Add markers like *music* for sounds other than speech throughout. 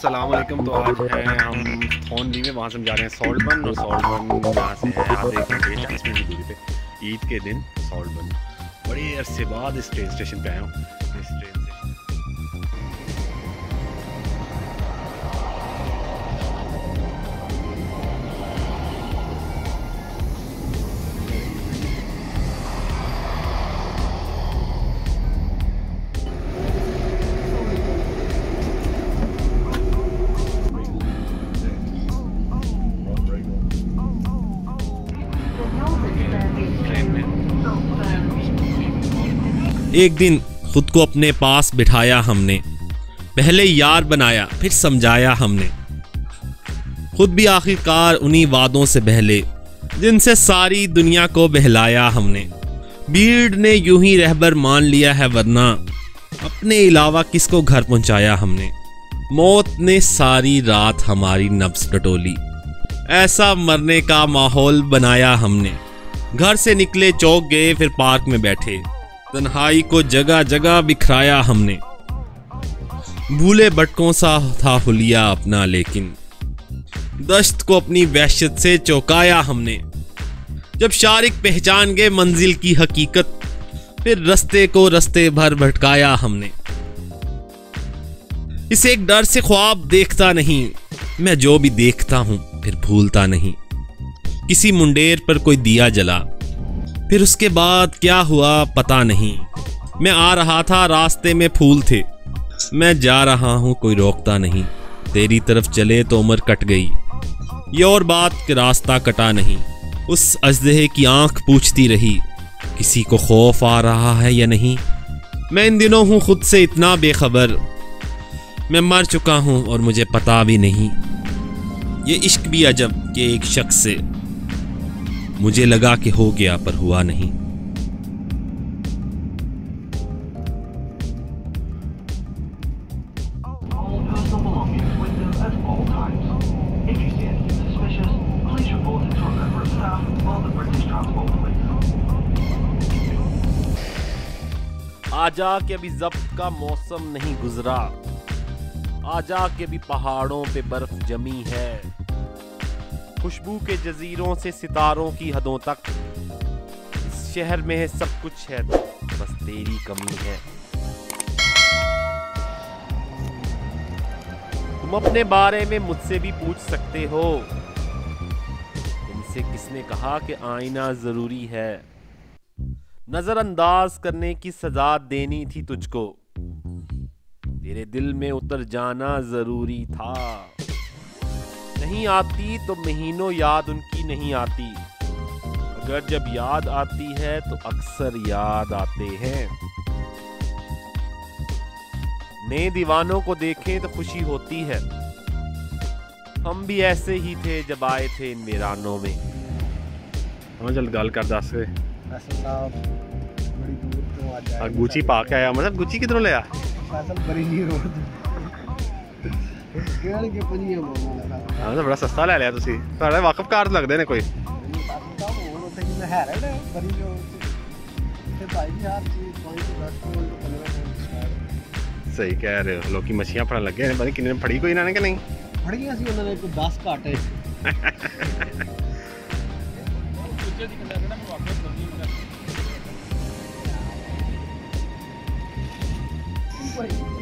असलम तो आज हैं हम थोनली में, वहाँ से हम जा रहे हैं सॉल्ट और सॉल्ट यहाँ से है। घंटे चालीस मिनट की दूरी पे, ईद के दिन सॉल्ट बड़ी अरसे बाद इस ट्रेन स्टेशन पे आया हूँ। एक दिन खुद को अपने पास बिठाया हमने, पहले यार बनाया, फिर समझाया हमने। खुद भी आखिरकार उन्हीं वादों से बहले, जिनसे सारी दुनिया को बहलाया हमने। भीड़ ने यूँ ही रहबर मान लिया है, वरना अपने अलावा किसको घर पहुँचाया हमने? मौत ने सारी रात हमारी नब्स टटोली ऐसा मरने का माहौल बनाया हमने। घर से निकले चौक गए, फिर पार्क में बैठे। तन्हाई को जगह जगह बिखराया हमने। भूले भटकों सा था हुलिया अपना लेकिन। दश्त को अपनी वहशत से चौंकाया हमने। जब शारिक पहचान गए मंजिल की हकीकत, फिर रस्ते को रस्ते भर भटकाया हमने। इसे एक डर से ख्वाब देखता नहीं, मैं जो भी देखता हूँ, फिर भूलता नहीं। किसी मुंडेर पर कोई दिया जला। फिर उसके बाद क्या हुआ पता नहीं। मैं आ रहा था, रास्ते में फूल थे। मैं जा रहा हूँ, कोई रोकता नहीं। तेरी तरफ़ चले तो उम्र कट गई। ये और बात कि रास्ता कटा नहीं। उस अजदहे की आँख पूछती रही, किसी को खौफ आ रहा है या नहीं? मैं इन दिनों हूँ खुद से इतना बेखबर। मैं मर चुका हूँ और मुझे पता भी नहीं। ये इश्क भी अजब कि एक शख्स से। मुझे लगा कि हो गया, पर हुआ नहीं। आजा के अभी जब्त का मौसम नहीं गुजरा। आजा के भी पहाड़ों पे बर्फ़ जमी है। खुशबू के जजीरों से सितारों की हदों तक। इस शहर में है सब कुछ है, बस तेरी कमी है। तुम अपने बारे में मुझसे भी पूछ सकते हो। तुमसे किसने कहा कि आईना ज़रूरी है? नजरअंदाज करने की सजा देनी थी तुझको। तेरे दिल में उतर जाना ज़रूरी था। नहीं आती तो महीनों याद उनकी नहीं आती। अगर जब याद आती है तो अक्सर याद आते हैं। नए दीवानों को देखें तो खुशी होती है। हम भी ऐसे ही थे जब आए थे इन वीरानों में। हाँ जल्द गल कर दस गुची पाक आया मतलब गुची किधरों ले आया? ਕਹਿਣਗੇ ਪੰਜੀਆਂ ਬੋਲਾਂ ਆਹ ਤਾਂ ਬੜਾ ਸਸਤਾ ਲੈ ਲਿਆ ਤੁਸੀਂ। ਤੁਹਾਡੇ ਵਾਕਫ ਕਾਰ ਲੱਗਦੇ ਨੇ ਕੋਈ। ਸਹੀ ਕਹਿ ਰਹੇ ਹੋ ਲੋਕੀ ਮੱਛੀਆਂ ਫੜਨ ਲੱਗੇ ਨੇ ਪਤਾ ਕਿੰਨੇ ਫੜੀ ਕੋਈ ਇਹਨਾਂ ਨੇ ਕਿ ਨਹੀਂ? ਫੜੀਆਂ ਸੀ ਉਹਨਾਂ ਨੇ ਕੋਈ 10 ਘਾਟੇ। Wait. *laughs*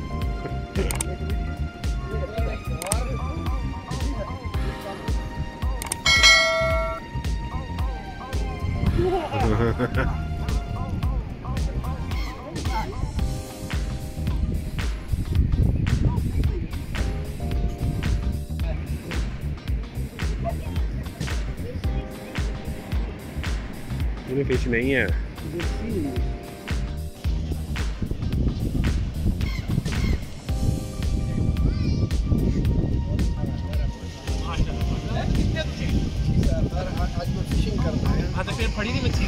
में फ़िश नहीं है। हाँ, तो फिर फड़ी नहीं मच्छी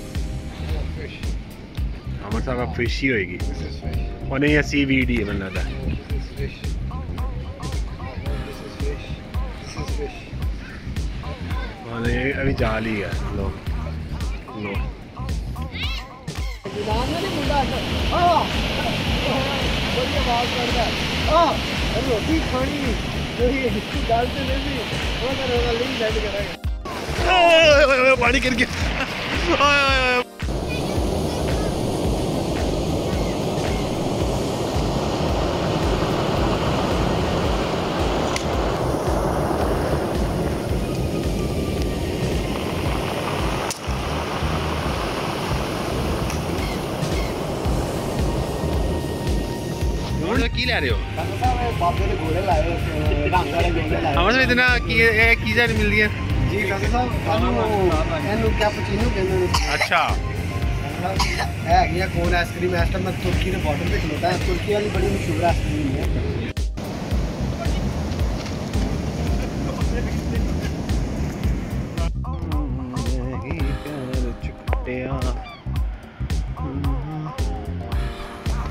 masala fishy होएगी और नहीं या सी वी डी है मैंने लगा अभी जा ली है लो लो रोटी खानी दाल से ले ली वो करेगा लिंक सेंड करेगा पानी गिर गया की ला रहे हो? हमारे से इतना कीजा मिल रही है? जी क्या अच्छा। है कौन आइसक्रीम है तुर्की के बॉर्डर पे खिलौता है। तुर्की वाली बड़ी मशहूर आइसक्रीम है।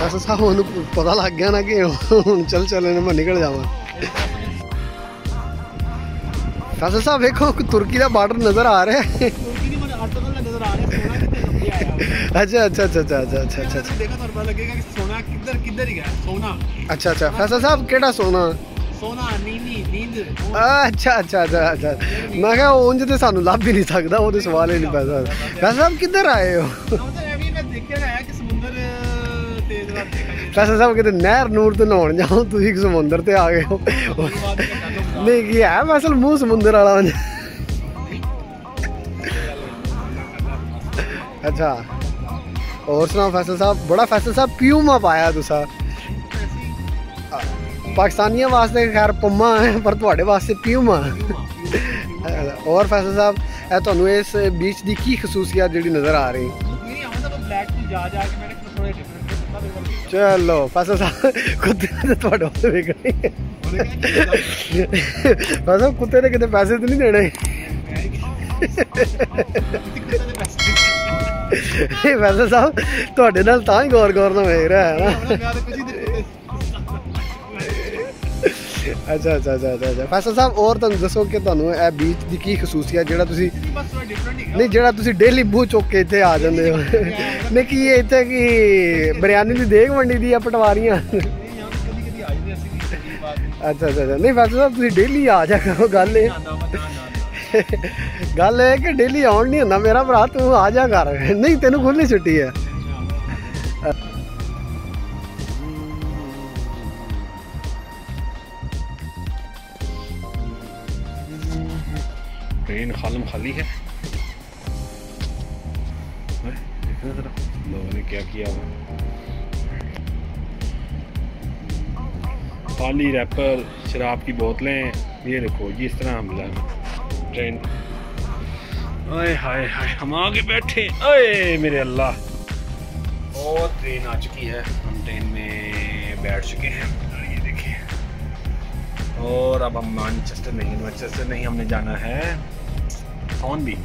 ਸਾਥੀ ਸਾਹਿਬ ਉਹਨੂੰ ਪਤਾ ਲੱਗ ਗਿਆ ਨਾ ਕਿ ਹੁਣ ਚੱਲ ਚੱਲੇ ਨੇ ਮੈਂ ਨਿਕਲ ਜਾਵਾਂ ਸਾਥੀ ਸਾਹਿਬ ਵੇਖੋ ਕਿ ਤੁਰਕੀ ਦਾ ਬਾਰਡਰ ਨਜ਼ਰ ਆ ਰਿਹਾ ਹੈ ਤੁਰਕੀ ਦੀ ਮੈਨੂੰ ਆਟੋ ਨਾਲ ਨਜ਼ਰ ਆ ਰਿਹਾ ਸੋਨਾ ਕਿੱਥੇ ਲੱਭਿਆ ਆਇਆ ਅੱਛਾ ਅੱਛਾ ਅੱਛਾ ਅੱਛਾ ਅੱਛਾ ਅੱਛਾ ਅੱਛਾ ਤੁਸੀਂ ਦੇਖੋ ਤੁਹਾਨੂੰ ਪਤਾ ਲੱਗੇਗਾ ਕਿ ਸੋਨਾ ਕਿੱਧਰ ਕਿੱਧਰ ਹੀ ਗਿਆ ਸੋਨਾ ਅੱਛਾ ਅੱਛਾ ਫੈਸਲ ਸਾਹਿਬ ਕਿਹੜਾ ਸੋਨਾ ਸੋਨਾ ਨੀਨੀ ਨੀਂਦ ਉਹ ਅੱਛਾ ਅੱਛਾ ਅੱਛਾ ਅੱਛਾ ਮੈਂ ਕਿਹਾ ਉਂਝ ਤੇ ਸਾਨੂੰ ਲੱਭ ਹੀ ਨਹੀਂ ਸਕਦਾ ਉਹਦੇ ਸਵਾਲ ਹੀ ਨਹੀਂ ਪੈਦਾ ਫੈਸਲ ਸਾਹਿਬ ਕਿੱਧਰ ਆਏ ਹੋ ਮਤਲਬ ਐਵੇਂ ਮੈਂ ਦੇਖਿਆ ਹੈ ਕਿ ਫੈਸਲ ਸਾਹਿਬ ਕਿਤੇ ਨਹਿਰ ਨੂਰ ਤੇ ਨਹਾਉਣ ਜਾਓ, ਤੁਸੀਂ ਸਮੁੰਦਰ ਤੇ ਆ ਗਏ ਹੋ। ਨਹੀਂ, ਕੀ ਹੈ? ਫੈਸਲ ਮੂੰਹ ਸਮੁੰਦਰ ਵਾਲਾ ਉਂਝ। ਅੱਛਾ। ਹੋਰ ਸੁਣਾਓ ਫੈਸਲ ਸਾਹਿਬ? ਬੜਾ ਫੈਸਲ ਸਾਹਿਬ ਪਿਊਮਾ ਪਾਇਆ ਤੁਸੀਂ। ਪਾਕਿਸਤਾਨੀਆਂ ਵਾਸਤੇ ਖੈਰ ਪੰਮਾ ਹੈ, ਪਰ ਤੁਹਾਡੇ ਵਾਸਤੇ ਪਿਊਮਾ ਹੋਰ ਫੈਸਲ ਸਾਹਿਬ, ਇਹ ਤੁਹਾਨੂੰ ਇਸ ਬੀਚ ਦੀ ਕੀ ਖਸੂਸੀਅਤ ਜਿਹੜੀ ਨਜ਼ਰ ਆ ਰਹੀ? ਨਹੀਂ ਆਉਂਦਾ ਤਾਂ ਬਲੈਕ ਤੋਂ ਜਾ ਜਾ ਕੇ ਮੈਂ ਚਲੋ ਫੈਸਲ ਸਾਹਿਬ ਕੁੱਤੇ ਤੇ ਤੁਹਾਡੇ ਵਾਸਤੇ ਵੇਖਣੀ ਹੈ ਸਾਹਿਬ ਕੁੱਤੇ ਨੇ ਕਿਤੇ ਪੈਸੇ ਤੇ ਨਹੀਂ ਦੇਣੇ ਇਹ ਫੈਸਲ ਸਾਹਿਬ ਤੁਹਾਡੇ ਨਾਲ ਤਾਂ ਹੀ ਗੌਰ ਗੌਰ ਨਾਲ ਵੇਖ ਰਿਹਾ ਹੈ ਨਾ ਅੱਛਾ ਅੱਛਾ ਅੱਛਾ ਅੱਛਾ ਫੈਸਲ ਸਾਹਿਬ ਹੋਰ ਤੁਹਾਨੂੰ ਦੱਸੋ ਕਿ ਤੁਹਾਨੂੰ ਇਹ ਬੀਚ ਦੀ ਕੀ ਖਸੂਸੀਅਤ ਜਿਹੜਾ ਤੁਸੀਂ ਨਹੀਂ ਜਿਹੜਾ ਤੁਸੀਂ ਡੇਲੀ ਬੂ ਚੁੱਕ ਕੇ ਇੱਥੇ ਆ ਜਾਂਦੇ ਹੋ। ਨਹੀਂ ਕੀ ਇਹ ਇੱਥੇ ਕੀ ਬਿਰਿਆਨੀ ਦੀ ਦੇਗ ਵੰਡੀ ਦੀ ਆ ਪਟਵਾਰੀਆਂ? ਅੱਛਾ ਅੱਛਾ ਨਹੀਂ ਫੈਸਲ ਸਾਹਿਬ ਤੁਸੀਂ ਡੇਲੀ ਆ ਜਾ ਕਰੋ ਗੱਲ ਇਹ ਗੱਲ ਇਹ ਕਿ ਡੇਲੀ ਆਉਣ ਨਹੀਂ ਹੁੰਦਾ ਮੇਰਾ ਭਰਾ ਤੂੰ ਆ ਜਾ ਕਰ ਨਹੀਂ ਤੈਨੂੰ ਖੁੱਲੀ ਛੁੱਟੀ ਹੈ। ट्रेन खालम खाली है। लोगों ने क्या किया हुआ। खाली रैपर, शराब की बोतलें, ये देखो जी इस तरह हमला है। ट्रेन। ओए हाय हाय, हम आगे बैठे। ओए मेरे अल्लाह। और ट्रेन आ चुकी है। हम ट्रेन में बैठ चुके हैं। ये देखिए। और अब हम मैनचेस्टर नहीं मैनचेस्टर नहीं हमने जाना है। थॉर्नबी